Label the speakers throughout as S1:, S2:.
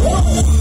S1: Whoa.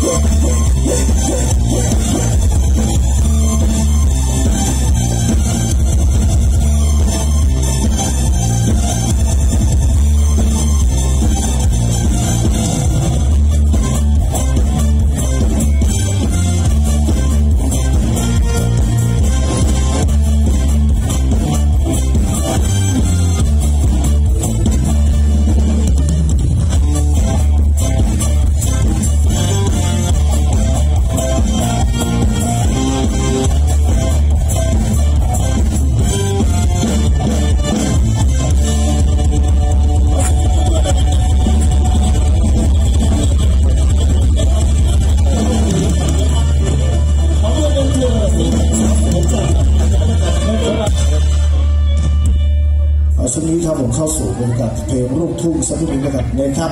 S1: ผมเข้าสู่วงการเพลงลูกทุ่งสักนิดนึงนะครับเน้นครับ